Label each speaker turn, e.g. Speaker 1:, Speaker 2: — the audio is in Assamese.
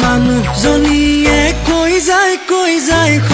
Speaker 1: Mano, zoni é coisa, é coisa, é coisa